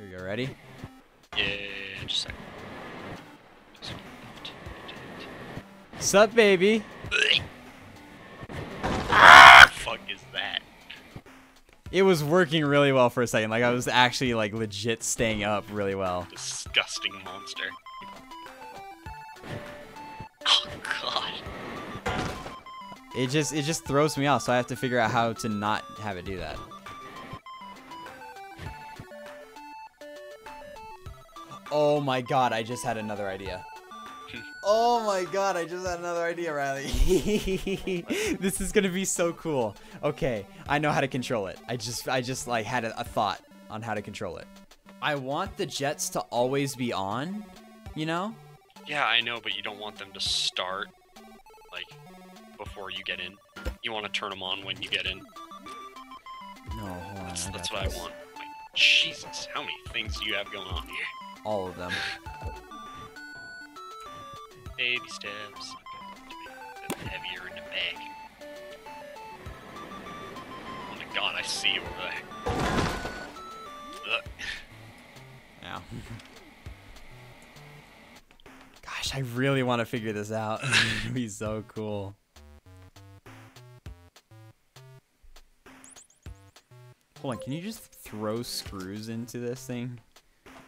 Here we go. Ready? Yeah, just a second. Sup, baby? ah, fuck is that? It was working really well for a second. Like I was actually like legit staying up really well. Disgusting monster. Oh god. It just it just throws me off, so I have to figure out how to not have it do that. Oh my god, I just had another idea. Oh my god, I just had another idea, Riley. this is gonna be so cool. Okay, I know how to control it. I just I just like had a, a thought on how to control it. I want the jets to always be on, you know? Yeah, I know, but you don't want them to start like before you get in. You want to turn them on when you get in. No, hold on. That's, I that's what this. I want. Like, Jesus, how many things do you have going on here? All of them. Baby steps. Heavier in the back. Oh my god, I see you over there. Ugh. Yeah. Gosh, I really want to figure this out. It'd be so cool. Hold on, can you just throw screws into this thing?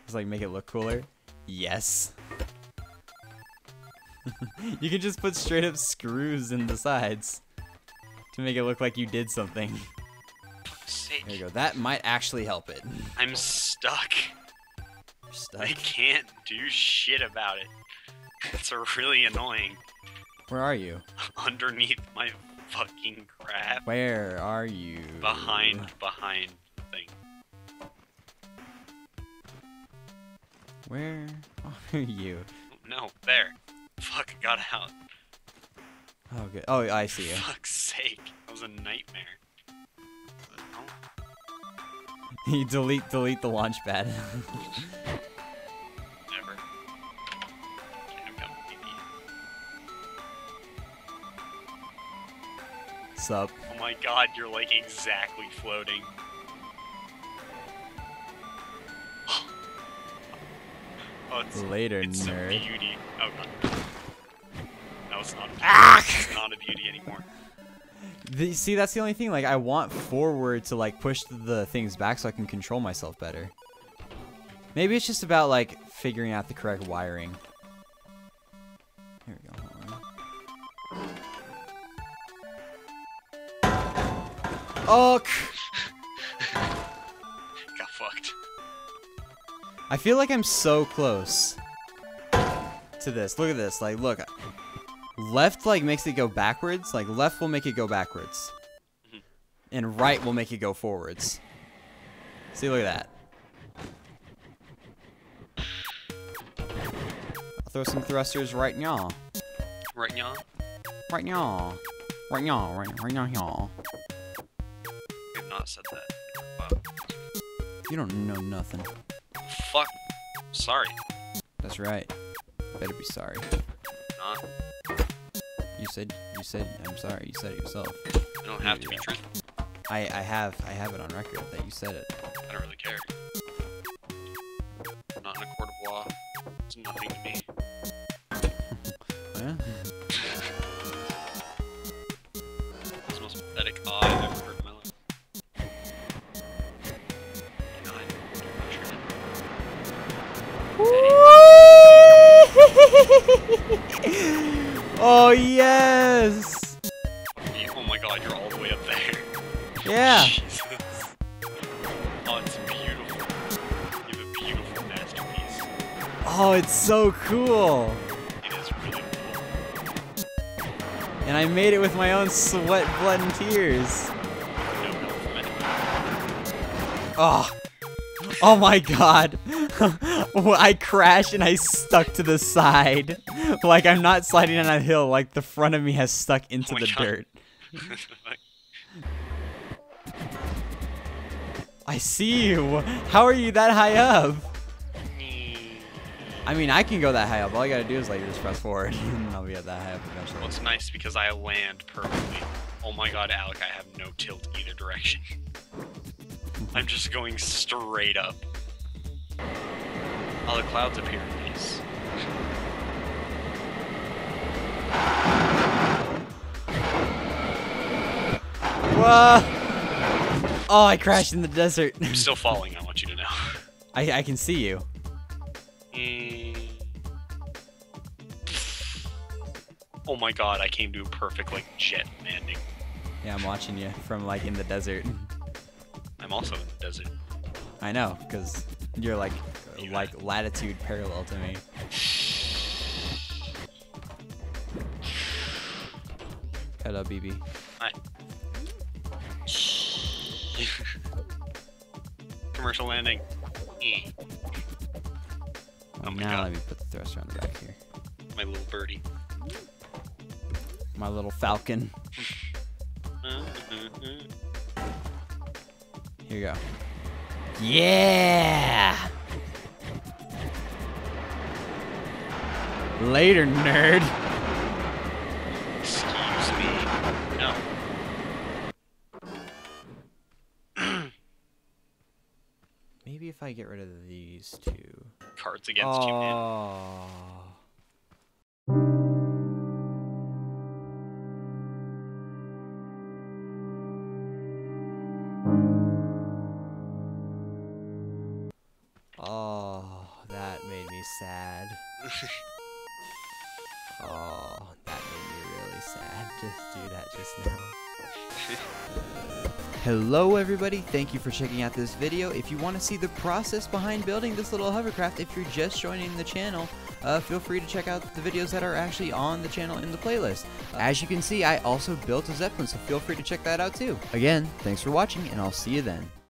Just like make it look cooler? Yes. you can just put straight up screws in the sides to make it look like you did something. Sake. There you go. That might actually help it. I'm stuck. You're stuck. I can't do shit about it. It's really annoying. Where are you? Underneath my fucking crap. Where are you? Behind, behind the thing. Where oh, are you? No, there. Fuck, got out. Oh, good. Oh, I see you. Fuck's sake. That was a nightmare. Oh, you delete, delete the launch pad. never. Kingdom Come PP. Sup? Oh my god, you're like exactly floating. Oh, it's, Later, it's a nerd. beauty. Oh god. No, it's not a beauty. Ah! It's not a beauty anymore. The, see, that's the only thing. Like, I want forward to like push the things back so I can control myself better. Maybe it's just about like figuring out the correct wiring. Here we go. Oh, I feel like I'm so close to this. Look at this. Like, look. Left, like, makes it go backwards. Like, left will make it go backwards. Mhm. And right will make it go forwards. See, look at that. I'll throw some thrusters right now. Right now? Right now. Right now. Right, right now. y'all. I have not said that. Wow. You don't know nothing. Fuck. Sorry. That's right. Better be sorry. Not. You said, you said, I'm sorry. You said it yourself. I don't have to be truthful. I, I have I have it on record that you said it. I don't really care. Not in a court of law. It's nothing to me. Yeah? It's the most pathetic eye oh yes! Oh my god, you're all the way up there. Yeah. Jesus. Oh, it's beautiful. You have a beautiful masterpiece. Oh, it's so cool. It is really cool. And I made it with my own sweat, blood, and tears. No help from anyone. Oh. Oh my god. I crashed and I stuck to the side. Like I'm not sliding down a hill, like the front of me has stuck into Oh the God. dirt. I see you. How are you that high up? I mean, I can go that high up. All I gotta do is like just press forward, and I'll be at that high up eventually. Well, it's nice because I land perfectly. Oh my god, Alec, I have no tilt either direction. I'm just going straight up. All the clouds appear. Nice. Whoa! Oh, I crashed in the desert. I'm still falling, I want you to know. I, I can see you. Mm. Oh my god, I came to a perfect like jet landing. Yeah, I'm watching you from like in the desert. I'm also in the desert. I know, because you're like like latitude parallel to me. Hello, BB. Hi. Commercial landing. Eh, Oh my now God. let me put the thruster on the back here. My little birdie. My little falcon. Here you go. Yeah! Later, nerd. Excuse me. No. Maybe if I get rid of these two. Cards against you, man. Sad. Oh, that made me really sad. Just do that just now. Hello everybody, thank you for checking out this video. If you want to see the process behind building this little hovercraft, if you're just joining the channel, uh, feel free to check out the videos that are actually on the channel in the playlist. As you can see, I also built a Zeppelin, so feel free to check that out too. Again, thanks for watching, and I'll see you then.